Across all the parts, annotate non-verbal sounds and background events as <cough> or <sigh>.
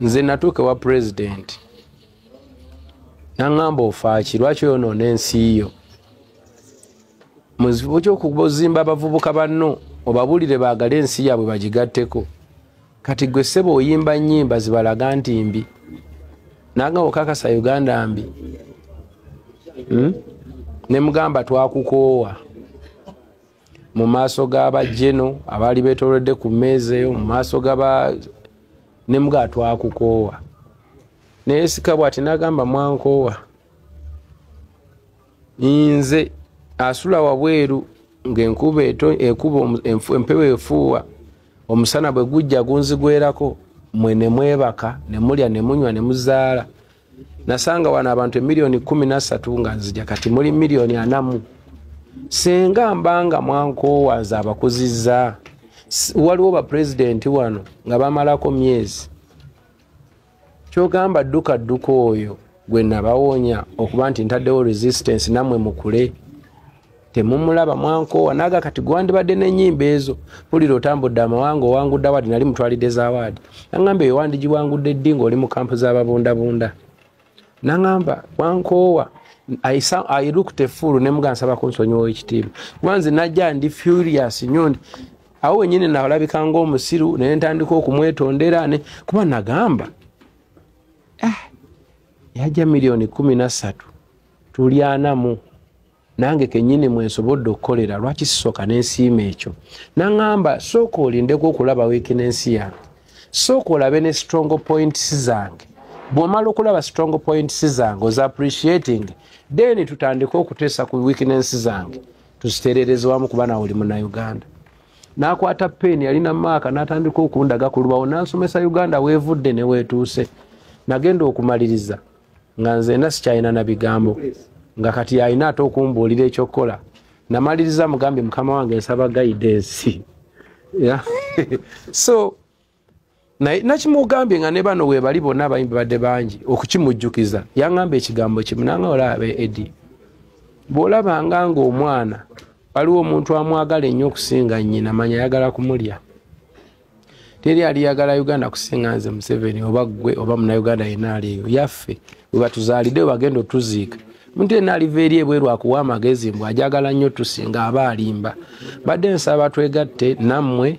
nze natuuka wa pulezidenti naŋŋamba ofaaki lwaki oyonoona ensi yo? Muzibu kyokuzimba abavubuka banno? Obabuulire baagale ensi yaabwe bagigatteko. Kati gwe ssebe oyimba nnyimba zibalaga nti mbi. Nanga okakasa uganda mbi. Hmm? ne mugamba twakukoowa. Mu maaso g'abajeno abaali betolodde ku mmeeza eyo mu maaso gaba ne mugamba twakukoowa naye sika bwati nagamba mwankoowa nze asula wabweru ngaenkuba ekuba empewo efuuwa omusana bwe gujja gunzigwerako mwe ne mwebaka ne mulya ne munywa ne muzaala. Nasanga wano abantu emiliyoni kumi nasatu nga nzija kati muli miliyoni anamu. Senga mbanga mwankoowa nze abakuzizza waliwo bapulezidenti wano nga bamalako myezi. Kyogamba dduka dduka oyo gwe nabawonya okuba nti ntaddewo resistance nammwe mukule. Temumulaba mwankoowa naga kati gwandibadde nenyimba ezo. Pulira otambudde amawanga owangudde awaadi nali mutwalidde zawaadi naŋamba eyo wandigiwangudde ddi ngaoli mu kampu z'ababundabunda naŋamba wankoowa airukte fulu nemuga nsaba kunsonyiwa ekitiibwa. Kuba nze najja ndi furious nyo ndi awo wenyini nalabika ngaomusiru naye ntandika okumwetondera kuba nagamba ah, yajja miliyoni kumi nasatu tulyanamu nange kenyini mwensobodde okukolera lwaki sisooka nensiima ekyo? Naŋamba sooka olindeku okulaba wekinensi yange. Sooka olabe ne strong points zange. Bwomala okulaba strong points zange oza appreciating then tutandike okuteesa ku weakness zange. Tuziterereze wamu kuba nawe oli munauganda nakwata peni yalina maaka natandika okundaga ku lubawo nansomesa uganda weevudde neweetuuse nagenda okumaliriza nga nzena sikyalina na bigambo nga kati alina ate okumbuulira ekyokukola namaliriza mugambye mukama wange nsaba gaidensi <laughs> <laughs> so nakimugambye nga ne bano webali bonna abayimbi badde bangi okukimujjukiza yaŋŋamba ekigambo kimu nanga olaba edi bw'olabanga ngaomwana waliwo omuntu amwagala ennyo okusinga nnyina manya ayagala kumulya. Teri aliyagala uganda kusinga nze museveni oba gwe oba munauganda yena aliyo yaffe webatuzaalidde webagenda otuziika. Muntu yena aliva eri ebweru akuwa amagezi mbw ajagala nnyo tusinga aba alimba badde nsaba twegatte nammwe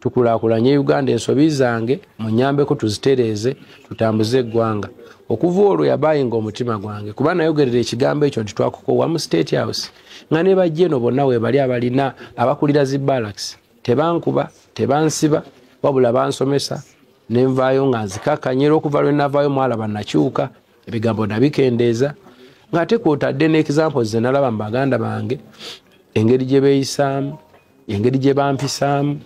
tukulaakulanye uganda ensobi zange munyambeko tuzitereeze tutambuze eggwanga. Okuva olwo yabayinga omutima gwange. Kuba nayogerera ekigambo ekyo nti twakukowa mu state house nga ne bajeno bonna webali abalina abakulira zi balax tebankuba tebansiba wabula bansomesa nenvaayo nga nzikakanyera okuva lwe navaayo mwalaba nakyuka ebigambo nabikendeeza. Ngaate kwotadde neexample ze nalaba mu baganda bange engeri gye beeyisaamu engeri gye bampisaamu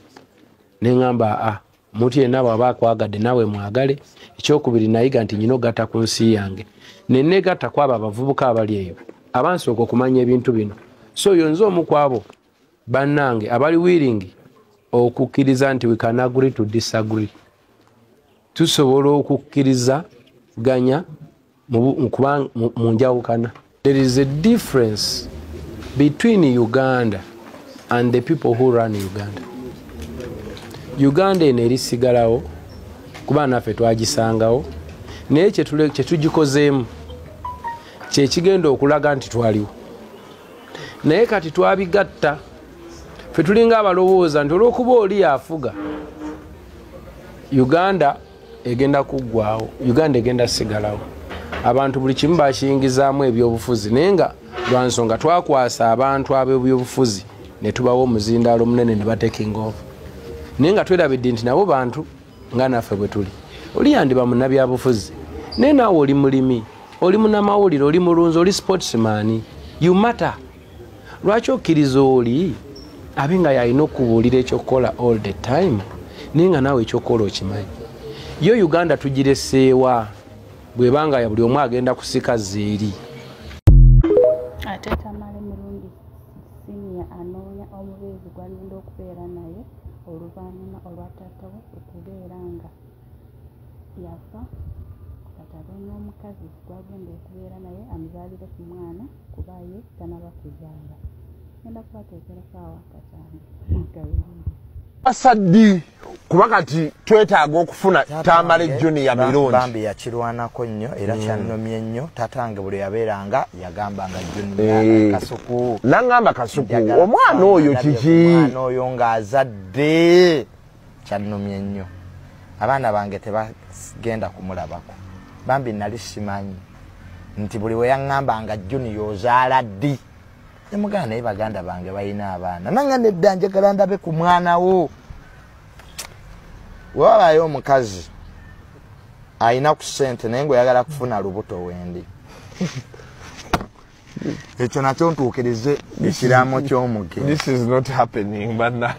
neŋamba aa omuntu yenna bwaba akwagadde naawe mwagale. Ekyokubiri nayiga nti nyina ogatta ku nsi yange. Nenegatta kwabo abavubuka abali eyo. Abansooka okumanya ebintu bino. So yo nze omu kwabo bannange abali wiringi okukkiriza nti we can agree to disagree. Tusobola okukkiriza ganya mu njawukana. There is a difference between uganda and the people who run uganda uganda eno erisigalawo kuba naffe twagisangawo naye kyetugikozeemu kyekigenda okulaga nti twaliwo. Naye kati twabigatta fe tulinga abalowooza nti olwokuba oli yafuga uganda egenda kuggwawo uganda egenda sigalawo. Abantu buli kimu bakiyingizaamu ebyobufuzi naye nga lwansonga twakwasa abantu ab'ebyobufuzi ne tubawo omuzindaalo munene ne batekinga ofa naye nga twerabidde nti nabo bantu nga naffe bwe tuli oli yandiba munabyabufuzi naye naawe oli mulimi oli munamawulire oli mulunzi oli sportsman you matter. Lwaki okkiriza oli abe nga yalina okubuulira ekyokukola all the time naye nga naawe ekyokukola okimanyi? Yo uganda tugireseewa bwebanga buli omu agenda kusika zeeri ate tamala emirundi siniya anoonya omubeezi gwagenda okubeera naye oluvannyuma olwa taatawe okubeera nga yafa kati anoonya omukazi gwagenda okubeera naye amuzaalire ku mwana kuba ye tanaba kuzaala genda kubateekera kaawa katange gawirire basaddi kuba kati twetaaga okufuna tamale junior mirungi bambi yakirwanako nnyo era kyannomye nnyo. Tatange buli yabeeranga yagambanga Eh. junior kasuku omwana oyo kiki? oyo ng'azadde. Kyannomye nnyo. Abaana bange tebagenda kumulabako. Bambi nali simanyi nti buli we yaŋŋambanga junior ozaala ddi nemugana naye baganda bange balina abaana. Nanga nedda njagala ndabe ku mwana wo. Wewabayo omukazi ayina ku sente naye ngaoyagala kufuna lubuto wendi. <laughs> Ekyo nakyo ntuukirize ekiraamo ky'omuge this is not happening bana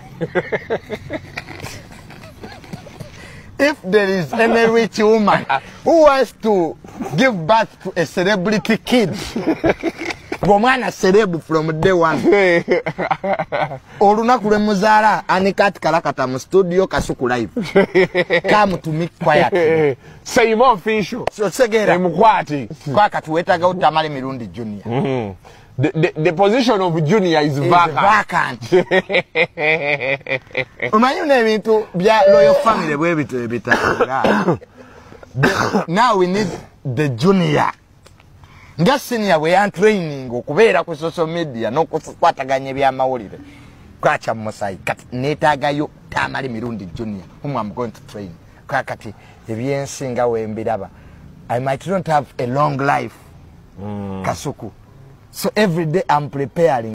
if there is any rich woman who wants to give birth to a celebrity kid <laughs> ng'omwana serebu from day one. <laughs> Olunaku lwe muzaala anikati kalakata mu studio kasuku live? <laughs> Kamutumi quiet <laughs> seima official otegeera emukwati kwakati weetagawo tamala emirundi junior. The, the, the position of junior is Is vacant. vacant. omanyi n'ebintu bya loyal family bwe <coughs> now we need the junior nga senior bwe yantraining okubeera ku social media n'okukwataganya ebyamawulire kwakya musayi? Kati neetaagayo tamala emirundi junior whom I'm going to train kakati ebyensi nga wembiraba i might not have a long life. Kasuku. So every day i'm preparing